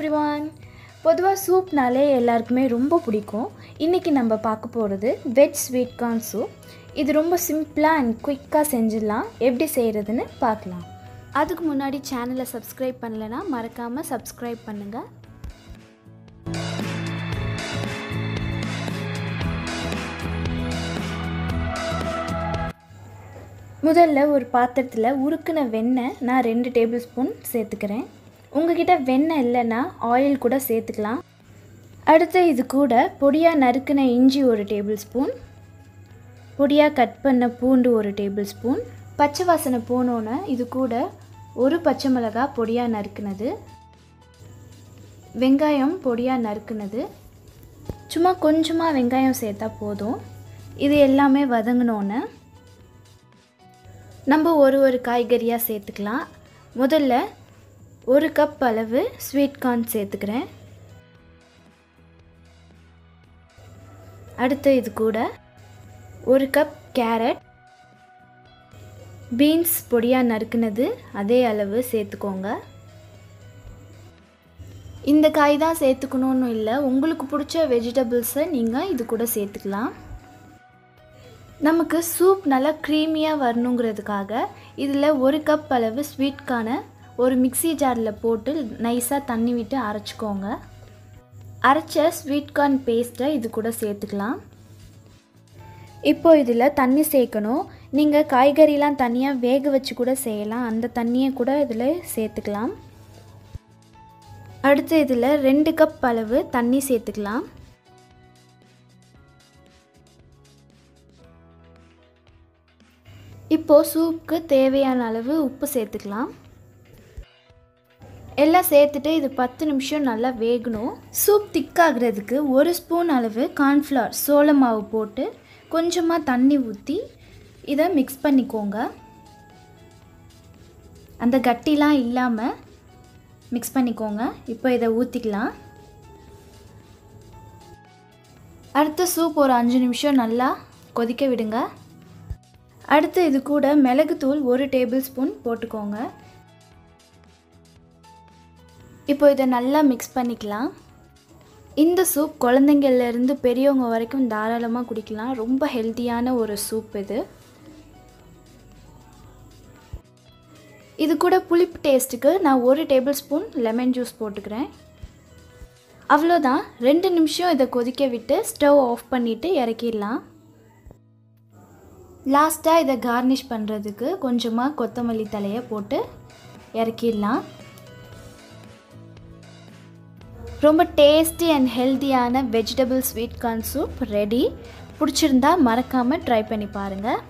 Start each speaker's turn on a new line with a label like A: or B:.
A: Everyone பொதுவாக சூப்னாலே எல்லாருக்குமே ரொம்ப பிடிக்கும். இன்றைக்கி நம்ம பார்க்க போகிறது வெஜ் ஸ்வீட் கார்ன் சூப் இது ரொம்ப சிம்பிளாக அண்ட் குயிக்காக செஞ்சிடலாம். எப்படி செய்கிறதுன்னு பார்க்கலாம். அதுக்கு முன்னாடி சேனலை சப்ஸ்கிரைப் பண்ணலைன்னா மறக்காமல் சப்ஸ்கிரைப் பண்ணுங்கள் முதல்ல ஒரு பாத்திரத்தில் உருக்குன வெண்ணெய் நான் ரெண்டு டேபிள் ஸ்பூன் சேர்த்துக்கிறேன். உங்ககிட்ட வெண்ணெய் இல்லைன்னா ஆயில் கூட சேர்த்துக்கலாம். அடுத்து இது கூட பொடியாக நறுக்கின இஞ்சி ஒரு டேபிள் ஸ்பூன் பொடியாக கட் பண்ண பூண்டு ஒரு டேபிள் ஸ்பூன் பச்சை வாசனை போனோன்னே இது கூட ஒரு பச்சை மிளகா பொடியாக நறுக்குனது வெங்காயம் பொடியாக நறுக்குனது. சும்மா கொஞ்சமாக வெங்காயம் சேர்த்தா போதும். இது எல்லாமே வதங்கினோன்னே நம்ம ஒரு ஒரு காய்கறியாக சேர்த்துக்கலாம். முதல்ல ஒரு கப் அளவு ஸ்வீட் கார்ன் சேர்த்துக்கிறேன். அடுத்து இது கூட ஒரு கப் கேரட் பீன்ஸ் பொடியாக நறுக்குனது அதே அளவு சேர்த்துக்கோங்க. இந்த காய் தான் சேர்த்துக்கணுன்னு இல்லை உங்களுக்கு பிடிச்ச வெஜிடபிள்ஸை நீங்கள் இது கூட சேர்த்துக்கலாம். நமக்கு சூப் நல்லா க்ரீமியாக வரணுங்கிறதுக்காக இதில் ஒரு கப் அளவு ஸ்வீட்கான ஒரு மிக்சி ஜாரில் போட்டு நைஸாக தண்ணி விட்டு அரைச்சிக்கோங்க. அரைச்ச ஸ்வீட் கார்ன் பேஸ்ட்டை இது கூட சேர்த்துக்கலாம். இப்போ இதில் தண்ணி சேர்க்கணும். நீங்கள் காய்கறிலாம் தனியாக வேக வச்சு கூட செய்யலாம். அந்த தண்ணியை கூட இதில் சேர்த்துக்கலாம். அடுத்து இதில் ரெண்டு கப் அளவு தண்ணி சேர்த்துக்கலாம். இப்போது சூப்புக்கு தேவையான அளவு உப்பு சேர்த்துக்கலாம். எல்லாம் சேர்த்துட்டு இது பத்து நிமிஷம் நல்லா வேகணும். சூப் திக்காகிறதுக்கு ஒரு ஸ்பூன் அளவு கார்ன்ஃப்ளவர் சோள மாவு போட்டு கொஞ்சமாக தண்ணி ஊற்றி இதை மிக்ஸ் பண்ணிக்கோங்க. அந்த கட்டிலாம் இல்லாமல் மிக்ஸ் பண்ணிக்கோங்க. இப்போ இதை ஊற்றிக்கலாம் அடுத்த சூப் ஒரு அஞ்சு நிமிஷம் நல்லா கொதிக்க விடுங்க. அடுத்து இது கூட மிளகுத்தூள் ஒரு டேபிள் ஸ்பூன் போட்டுக்கோங்க. இப்போ இதை நல்லா மிக்ஸ் பண்ணிக்கலாம். இந்த சூப் குழந்தைங்கள்லேருந்து பெரியவங்க வரைக்கும் தாராளமாக குடிக்கலாம். ரொம்ப ஹெல்த்தியான ஒரு சூப் இது. இது கூட புளிப்பு டேஸ்ட்டுக்கு நான் ஒரு டேபிள் ஸ்பூன் லெமன் ஜூஸ் போட்டுக்கிறேன். அவ்வளோதான் ரெண்டு நிமிஷம் இதை கொதிக்க விட்டு ஸ்டவ் ஆஃப் பண்ணிவிட்டு இறக்கிடலாம். லாஸ்ட்டாக இதை கார்னிஷ் பண்ணுறதுக்கு கொஞ்சமாக கொத்தமல்லி தலையை போட்டு இறக்கிடலாம். ரொம்ப டேஸ்டி அண்ட் ஹெல்த்தியான vegetable sweet corn soup ready பிடிச்சிருந்தா மறக்காமல் ட்ரை பண்ணி பாருங்கள்